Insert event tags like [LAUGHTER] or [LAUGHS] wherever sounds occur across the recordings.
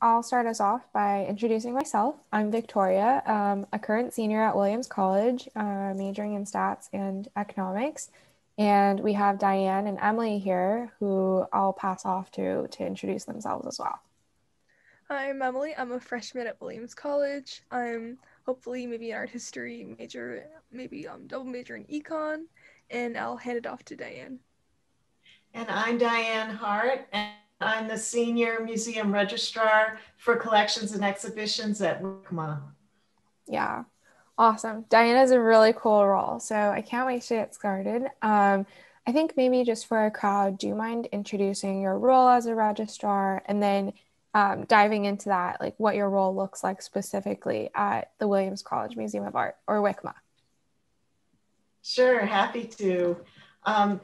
I'll start us off by introducing myself. I'm Victoria, um, a current senior at Williams College, uh, majoring in stats and economics. And we have Diane and Emily here, who I'll pass off to to introduce themselves as well. Hi, I'm Emily. I'm a freshman at Williams College. I'm hopefully maybe an art history major, maybe um, double major in econ, and I'll hand it off to Diane. And I'm Diane Hart, and I'm the Senior Museum Registrar for Collections and Exhibitions at WCMA. Yeah, awesome. Diane has a really cool role, so I can't wait to get started. Um, I think maybe just for a crowd, do you mind introducing your role as a registrar and then um, diving into that, like what your role looks like specifically at the Williams College Museum of Art or WCMA? Sure, happy to. Um,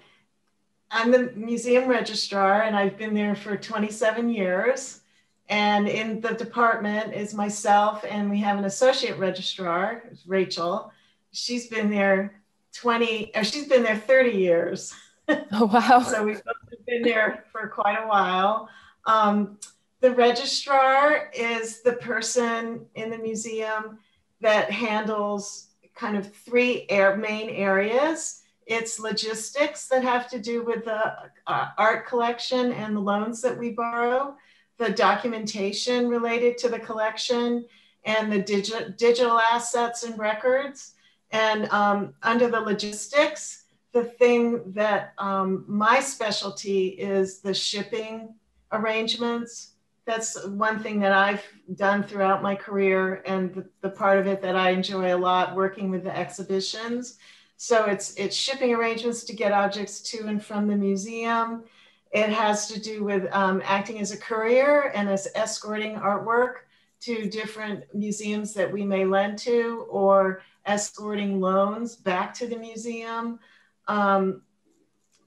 I'm the museum registrar and I've been there for 27 years. And in the department is myself and we have an associate registrar, Rachel. She's been there 20, or she's been there 30 years. [LAUGHS] Oh, wow. so we've both been there for quite a while. Um, the registrar is the person in the museum that handles kind of three air, main areas. It's logistics that have to do with the uh, art collection and the loans that we borrow, the documentation related to the collection, and the digi- digital assets and records. And um, under the logistics, the thing that um, my specialty is the shipping arrangements that's one thing that I've done throughout my career and the, the, part of it that I enjoy a lot working with the exhibitions. So it's it's shipping arrangements to get objects to and from the museum. It has to do with um, acting as a courier and as escorting artwork to different museums that we may lend to or escorting loans back to the museum. Um,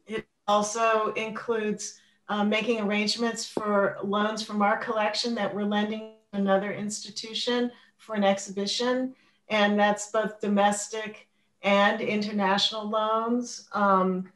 it also includes um, making arrangements for loans from our collection that we're lending to another institution for an exhibition. And that's both domestic and international loans. Um,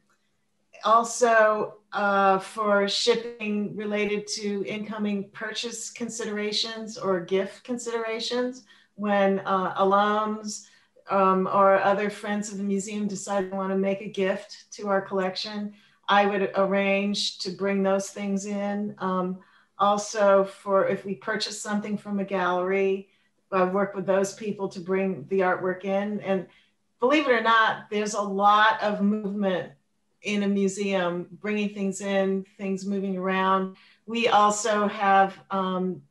also, uh, for shipping related to incoming purchase considerations or gift considerations when uh, alums um, or other friends of the museum decide they want to make a gift to our collection I would arrange to bring those things in. Um, also, for if we purchase something from a gallery, I work with those people to bring the artwork in. And believe it or not, there's a lot of movement in a museum, bringing things in, things moving around. We also have um,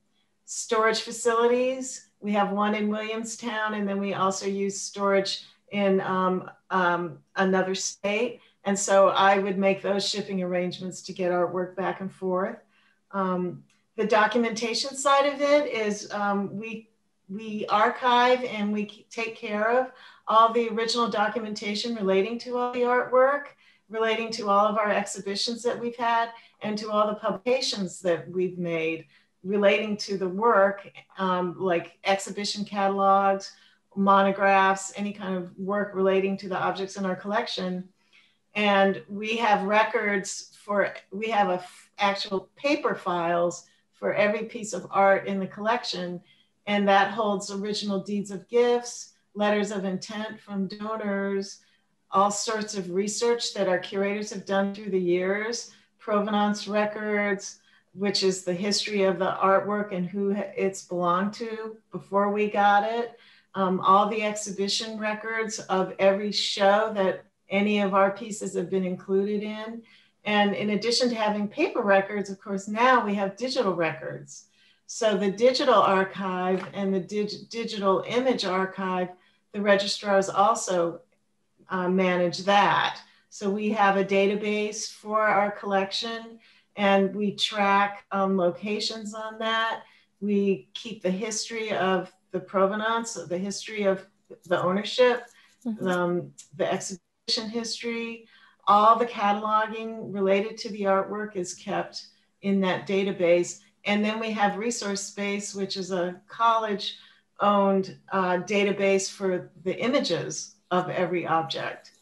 storage facilities. We have one in Williamstown, and then we also use storage in um, um, another state. And so I would make those shipping arrangements to get artwork back and forth. Um, the documentation side of it is um, we, we archive and we take care of all the original documentation relating to all the artwork, relating to all of our exhibitions that we've had, and to all the publications that we've made relating to the work, um, like exhibition catalogs, monographs, any kind of work relating to the objects in our collection. And we have records for we have a actual paper files for every piece of art in the collection. And that holds original deeds of gifts letters of intent from donors all sorts of research that our curators have done through the years provenance records which is the history of the artwork and who it's belonged to before we got it um, all the exhibition records of every show that any of our pieces have been included in. And in addition to having paper records, of course, now we have digital records. So the digital archive and the dig digital image archive, the registrars also uh, manage that. So we have a database for our collection and we track um, locations on that. We keep the history of the provenance, the history of the ownership, mm -hmm. um, the exhibition history, all the cataloging related to the artwork is kept in that database. And then we have ResourceSpace, which is a college owned uh, database for the images of every object.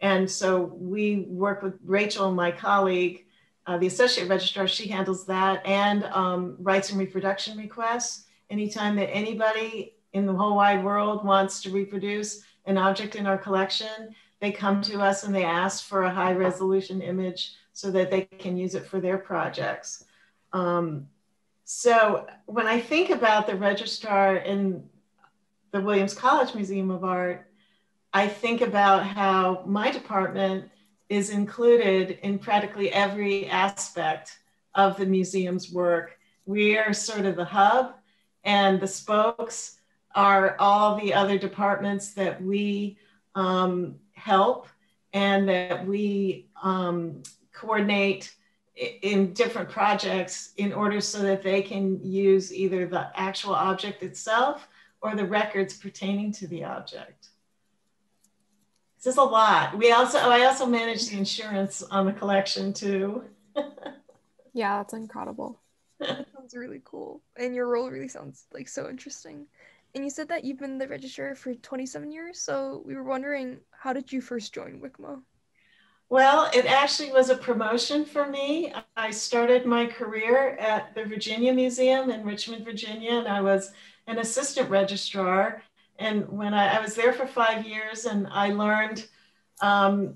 And so we work with Rachel, my colleague, uh, the associate registrar, she handles that and um, rights and reproduction requests. Anytime that anybody in the whole wide world wants to reproduce an object in our collection, they come to us and they ask for a high resolution image so that they can use it for their projects. Um, so when I think about the registrar in the Williams College Museum of Art, I think about how my department is included in practically every aspect of the museum's work. We are sort of the hub, and the spokes are all the other departments that we um, help and that we um, coordinate in different projects in order so that they can use either the actual object itself or the records pertaining to the object. This is a lot. We also, oh, I also manage the insurance on the collection too. [LAUGHS] yeah, that's incredible. That [LAUGHS] sounds really cool. And your role really sounds like so interesting. And you said that you've been the registrar for 27 years. So we were wondering, how did you first join WCMA? Well, it actually was a promotion for me. I started my career at the Virginia Museum in Richmond, Virginia, and I was an assistant registrar. And when I, I was there for five years, and I learned um,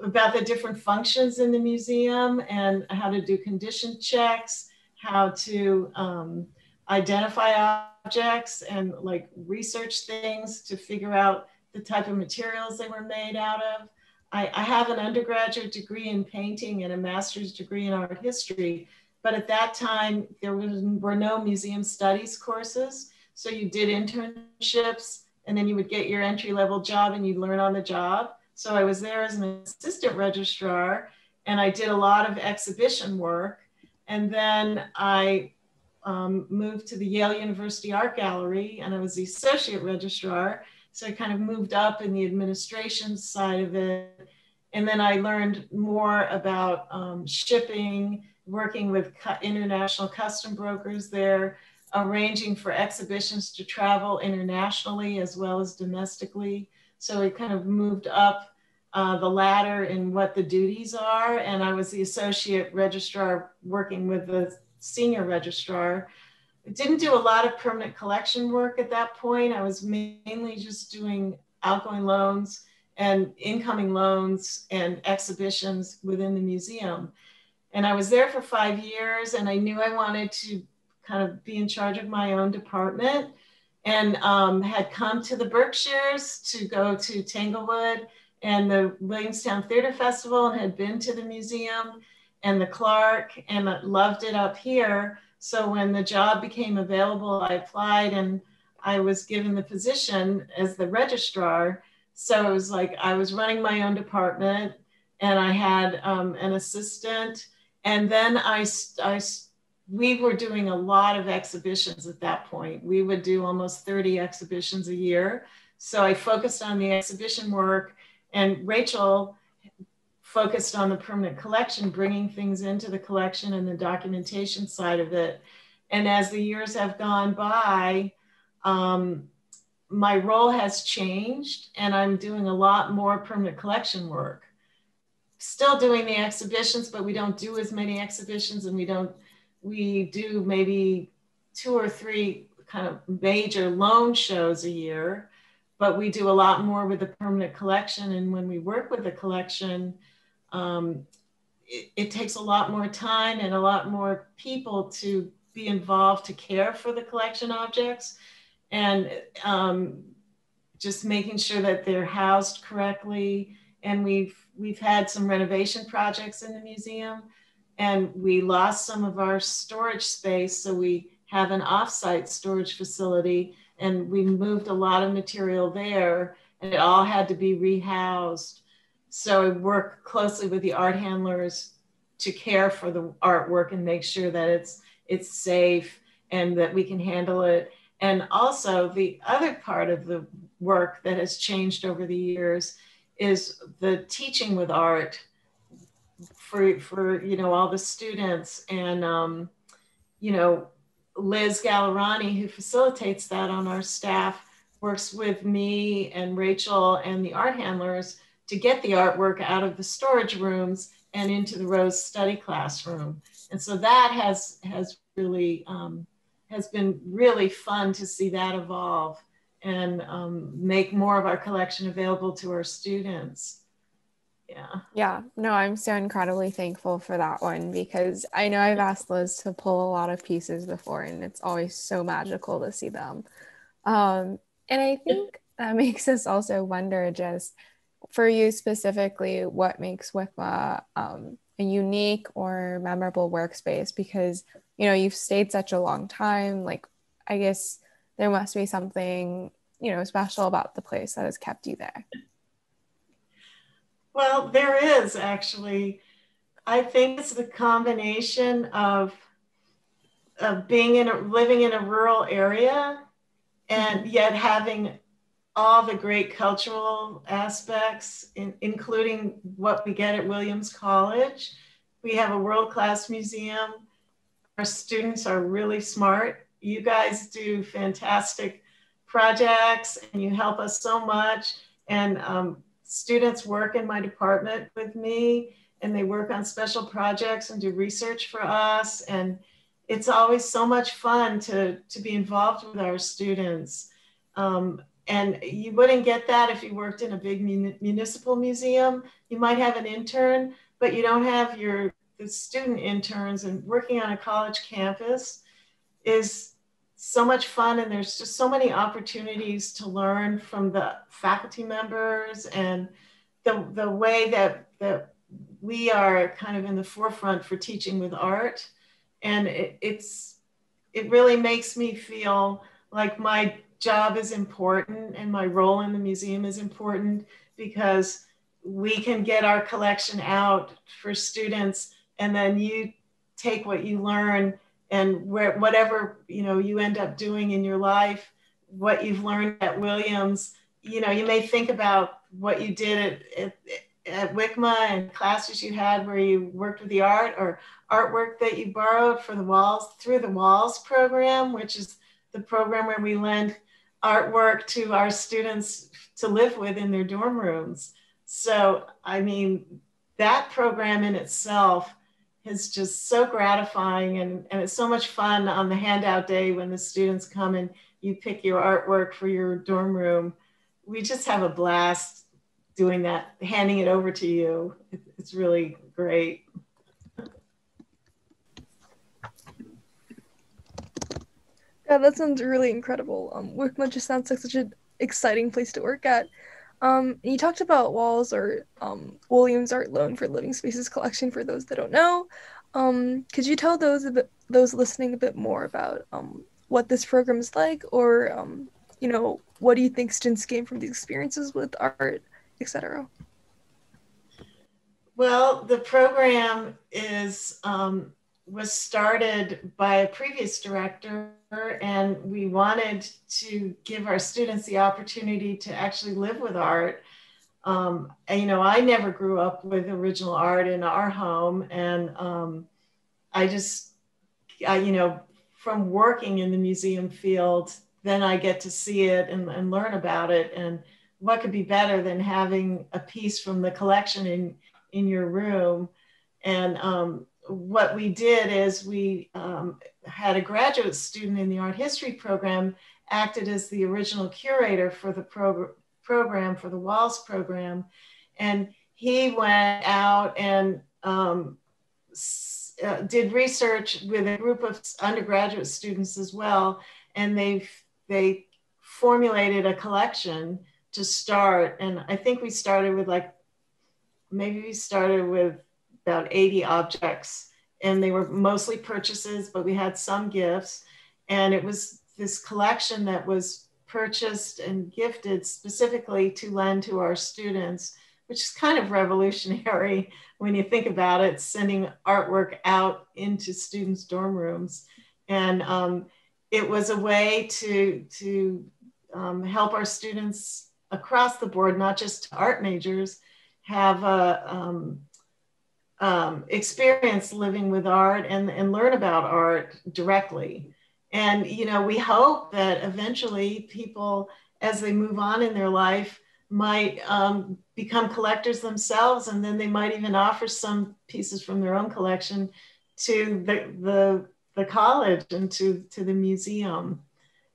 about the different functions in the museum and how to do condition checks, how to um, identify objects and like research things to figure out the type of materials they were made out of. I, I have an undergraduate degree in painting and a master's degree in art history, but at that time there was, were no museum studies courses. So you did internships and then you would get your entry level job and you'd learn on the job. So I was there as an assistant registrar and I did a lot of exhibition work. And then I um, moved to the Yale University Art Gallery and I was the associate registrar. So I kind of moved up in the administration side of it. And then I learned more about um, shipping, working with international custom brokers there, arranging for exhibitions to travel internationally as well as domestically. So it kind of moved up uh, the ladder in what the duties are. And I was the associate registrar working with the senior registrar didn't do a lot of permanent collection work at that point. I was mainly just doing outgoing loans and incoming loans and exhibitions within the museum. And I was there for five years and I knew I wanted to kind of be in charge of my own department and um, had come to the Berkshires to go to Tanglewood and the Williamstown Theater Festival and had been to the museum and the Clark and loved it up here so when the job became available, I applied and I was given the position as the registrar. So it was like I was running my own department and I had um, an assistant. And then I, I, we were doing a lot of exhibitions at that point. We would do almost 30 exhibitions a year. So I focused on the exhibition work and Rachel focused on the permanent collection, bringing things into the collection and the documentation side of it. And as the years have gone by, um, my role has changed and I'm doing a lot more permanent collection work. Still doing the exhibitions, but we don't do as many exhibitions and we don't, we do maybe two or three kind of major loan shows a year, but we do a lot more with the permanent collection. And when we work with the collection, um, it, it, takes a lot more time and a lot more people to be involved to care for the collection objects and um, just making sure that they're housed correctly. And we've we've had some renovation projects in the museum, and we lost some of our storage space, so we have an offsite storage facility, and we moved a lot of material there, and it all had to be rehoused. So I work closely with the art handlers to care for the artwork and make sure that it's it's safe and that we can handle it. And also the other part of the work that has changed over the years is the teaching with art for for you know all the students and um, you know Liz Gallerani who facilitates that on our staff works with me and Rachel and the art handlers to get the artwork out of the storage rooms and into the Rose Study Classroom. And so that has, has really, um, has been really fun to see that evolve and um, make more of our collection available to our students. Yeah. Yeah. No, I'm so incredibly thankful for that one because I know I've asked Liz to pull a lot of pieces before and it's always so magical to see them. Um, and I think that makes us also wonder just for you specifically, what makes WCMA um, a unique or memorable workspace? Because, you know, you've stayed such a long time. Like, I guess there must be something, you know, special about the place that has kept you there. Well, there is actually. I think it's the combination of of being in a living in a rural area and yet having all the great cultural aspects, in, including what we get at Williams College. We have a world-class museum. Our students are really smart. You guys do fantastic projects and you help us so much. And um, students work in my department with me and they work on special projects and do research for us. And it's always so much fun to, to be involved with our students. Um, and you wouldn't get that if you worked in a big mun- municipal museum. You might have an intern, but you don't have your the student interns. And working on a college campus is so much fun and there's just so many opportunities to learn from the faculty members and the, the way that, that we are kind of in the forefront for teaching with art and it, it's it really makes me feel like my job is important and my role in the museum is important because we can get our collection out for students and then you take what you learn and where, whatever you know you end up doing in your life what you've learned at williams you know you may think about what you did at, at, at WCMA and classes you had where you worked with the art or artwork that you borrowed for the walls through the walls program which is the program where we lend artwork to our students to live with in their dorm rooms so i mean that program in itself is just so gratifying and, and it's so much fun on the handout day when the students come and you pick your artwork for your dorm room. We just have a blast doing that, handing it over to you. It's really great. Yeah, that sounds really incredible. Um, WCMA just sounds like such an exciting place to work at. Um, you talked about Walls or um, Williams Art Loan for Living Spaces collection for those that don't know. Um, could you tell those a bit, those listening a bit more about um, what this program is like, or um, you know, what do you think students gain from these experiences with art, etc.? Well, the program is um, was started by a previous director and we wanted to give our students the opportunity to actually live with art. Um, and, you know, I never grew up with original art in our home, and um, I just, I, you know, from working in the museum field, then I get to see it and, and learn about it. And what could be better than having a piece from the collection in in your room? And um, what we did is we um, had a graduate student in the art history program acted as the original curator for the pro- program for the walls program. And he went out and um, uh, did research with a group of undergraduate students as well. And they they formulated a collection to start. And i think we started with like maybe we started with about 80 objects and they were mostly purchases, but we had some gifts. And it was this collection that was purchased and gifted specifically to lend to our students, which is kind of revolutionary [LAUGHS] when you think about it, sending artwork out into students' dorm rooms. And um, it was a way to, to um, help our students across the board, not just art majors, have a, um, um, experience living with art and, and learn about art directly. And, you know, we hope that eventually people, as they move on in their life, might um, become collectors themselves, and then they might even offer some pieces from their own collection to the the, the college and to, to the museum.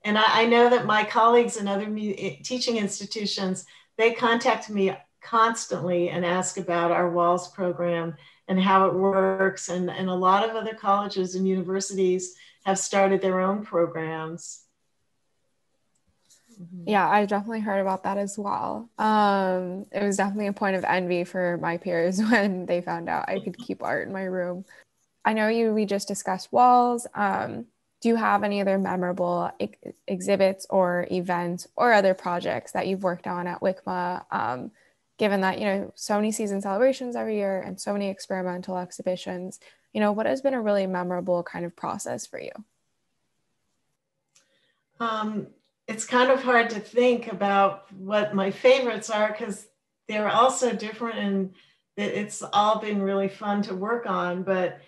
And I, I know that my colleagues in other teaching institutions, they contact me constantly and ask about our WALLS program and how it works. And, and a lot of other colleges and universities have started their own programs. Mm-hmm. Yeah, I definitely heard about that as well. Um, it was definitely a point of envy for my peers [LAUGHS] when they found out I could keep art in my room. I know you we just discussed walls. Um, do you have any other memorable ex- exhibits or events or other projects that you've worked on at WCMA? Um, given that you know so many season celebrations every year and so many experimental exhibitions, you know what has been a really memorable kind of process for you? Um, it's kind of hard to think about what my favorites are because they're all so different and it's all been really fun to work on. But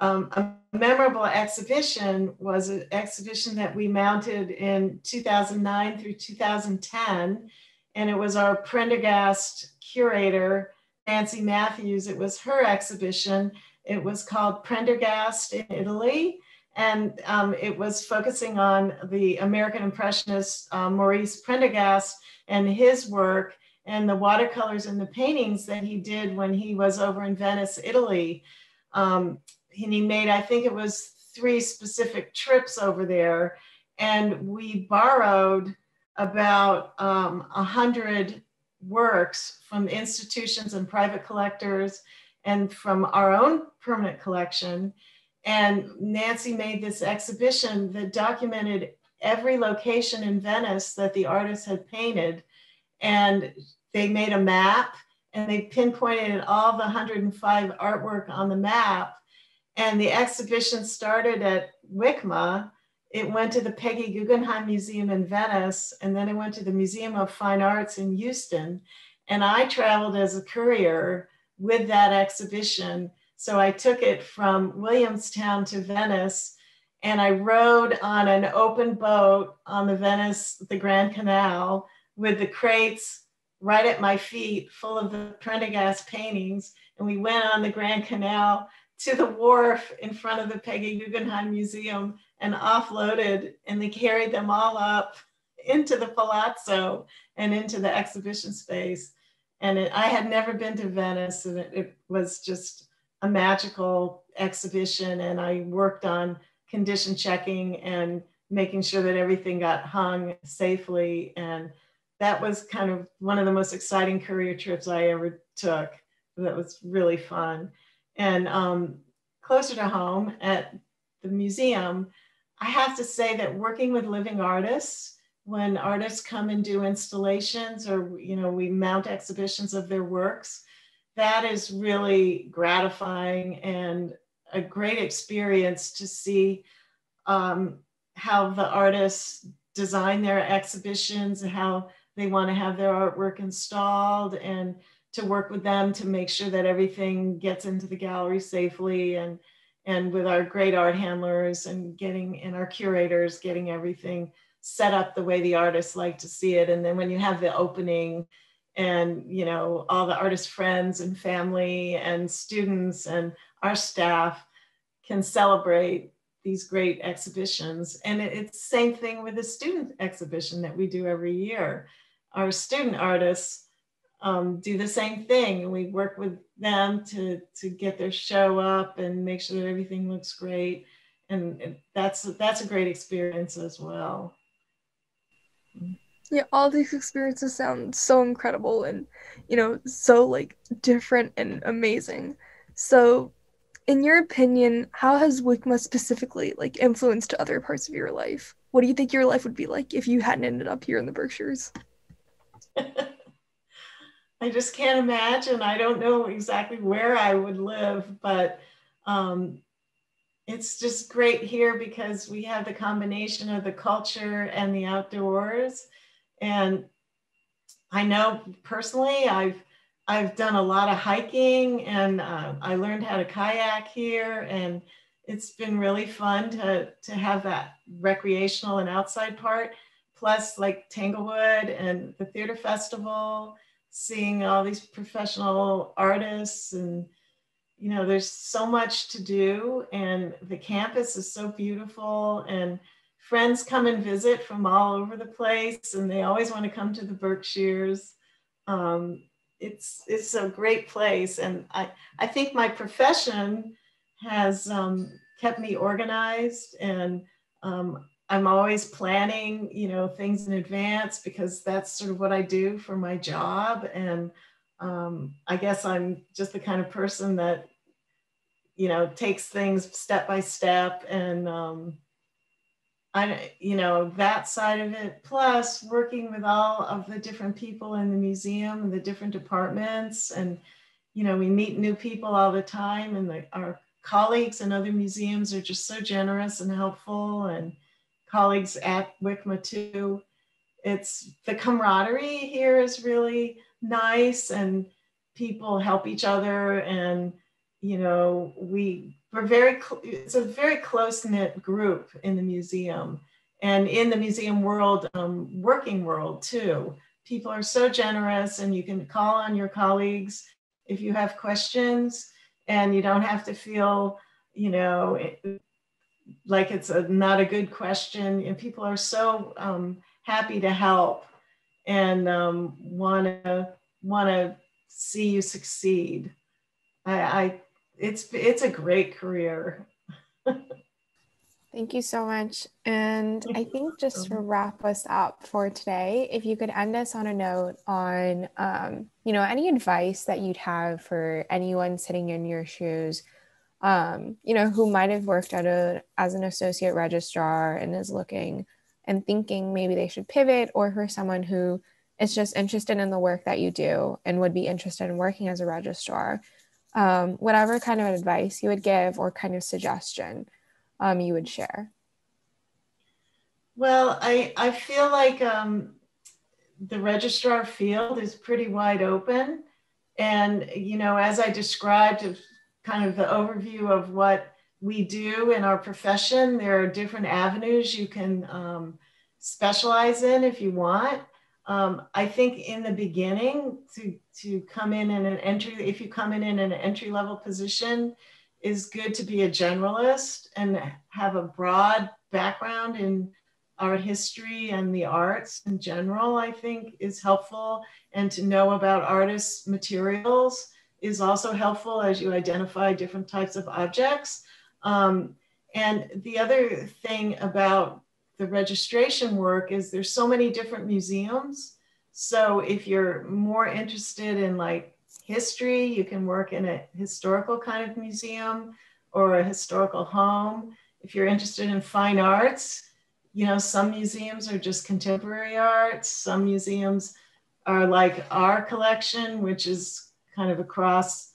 um, a memorable exhibition was an exhibition that we mounted in 2009 through 2010. And it was our Prendergast curator, Nancy Mathews. It was her exhibition. It was called Prendergast in Italy. And um, it was focusing on the American Impressionist uh, Maurice Prendergast and his work and the watercolors and the paintings that he did when he was over in Venice, Italy. Um, and he made, I think it was three specific trips over there. And we borrowed about um, a um, hundred works from institutions and private collectors and from our own permanent collection. And Nancy made this exhibition that documented every location in Venice that the artist had painted. And they made a map and they pinpointed all the 105 artwork on the map and the exhibition started at WCMA. It went to the Peggy Guggenheim Museum in Venice, and then it went to the Museum of Fine Arts in Houston. And I traveled as a courier with that exhibition. So I took it from Williamstown to Venice, and I rode on an open boat on the Venice, the Grand Canal, with the crates right at my feet, full of the Prendergast paintings. And we went on the Grand Canal to the wharf in front of the Peggy Guggenheim Museum and offloaded, and they carried them all up into the palazzo and into the exhibition space. And it, I had never been to Venice, and it, it was just a magical exhibition. And I worked on condition checking and making sure that everything got hung safely. And that was kind of one of the most exciting career trips I ever took. That was really fun. And um, closer to home at the museum, I have to say that working with living artists, when artists come and do installations or you know we mount exhibitions of their works, that is really gratifying and a great experience to see um, how the artists design their exhibitions and how they want to have their artwork installed and to work with them to make sure that everything gets into the gallery safely and and with our great art handlers and getting and our curators getting everything set up the way the artists like to see it. And then when you have the opening and you know all the artist friends and family and students and our staff can celebrate these great exhibitions. And it's same thing with the student exhibition that we do every year. Our student artists um, do the same thing. And we work with them to, to get their show up and make sure that everything looks great. And that's, that's a great experience as well. Yeah, all these experiences sound so incredible and, you know, so like different and amazing. So, in your opinion, how has WCMA specifically like influenced other parts of your life? What do you think your life would be like if you hadn't ended up here in the Berkshires? [LAUGHS] I just can't imagine. I don't know exactly where I would live, but um, it's just great here because we have the combination of the culture and the outdoors. And I know personally, I've I've done a lot of hiking, and uh, I learned how to kayak here, and it's been really fun to to have that recreational and outside part plus like Tanglewood and the theater festival, seeing all these professional artists and you know there's so much to do and the campus is so beautiful and friends come and visit from all over the place and they always want to come to the berkshires. Um, it's it's a great place and i i think my profession has um, kept me organized and um, i'm always planning you know things in advance because that's sort of what i do for my job and um, i guess i'm just the kind of person that you know takes things step by step and um, I, you know, that side of it, plus working with all of the different people in the museum and the different departments. And, you know, we meet new people all the time, and the, our colleagues in other museums are just so generous and helpful, and colleagues at WCMA too. It's the camaraderie here is really nice, and people help each other, and, you know, we we're very it's a very close knit group in the museum and in the museum world um, working world too people are so generous and you can call on your colleagues if you have questions and you don't have to feel you know like it's a, not a good question and people are so um, happy to help and want to want to see you succeed I, I it's it's a great career. [LAUGHS] Thank you so much. And I think just to wrap us up for today, if you could end us on a note on, um, you know, any advice that you'd have for anyone sitting in your shoes, um, you know, who might have worked at a as an associate registrar and is looking and thinking maybe they should pivot, or for someone who is just interested in the work that you do and would be interested in working as a registrar um, whatever kind of advice you would give or kind of suggestion um, you would share. Well, I, I feel like um, the registrar field is pretty wide open. And, you know, as I described, kind of the overview of what we do in our profession, there are different avenues you can um, specialize in if you want. Um, I think in the beginning to, to come in in an entry, if you come in in an entry level position, is good to be a generalist and have a broad background in art history and the arts in general, I think is helpful. And to know about artists' materials is also helpful as you identify different types of objects. Um, and the other thing about the registration work is there's so many different museums. So if you're more interested in like history, you can work in a historical kind of museum or a historical home. If you're interested in fine arts, you know, some museums are just contemporary arts. Some museums are like our collection, which is kind of across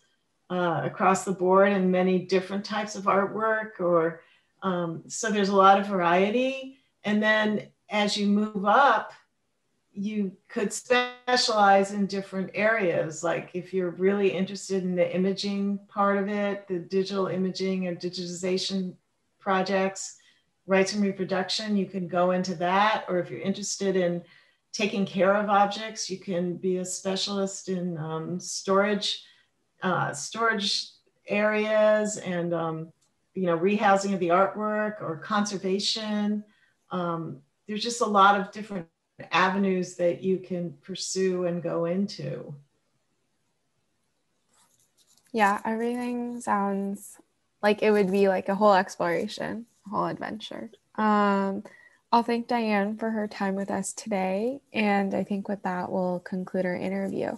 uh, across the board and many different types of artwork. Or um, so there's a lot of variety. And then as you move up, you could specialize in different areas. Like if you're really interested in the imaging part of it, the digital imaging and digitization projects, rights and reproduction, you can go into that. Or if you're interested in taking care of objects, you can be a specialist in um, storage, uh, storage areas and um, you know rehousing of the artwork or conservation um, there's just a lot of different avenues that you can pursue and go into. Yeah, everything sounds like it would be like a whole exploration, a whole adventure. Um, I'll thank Diane for her time with us today. And I think with that, we'll conclude our interview.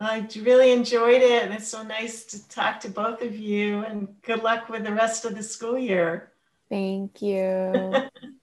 I really enjoyed it. And it's so nice to talk to both of you. And good luck with the rest of the school year. Thank you. [LAUGHS]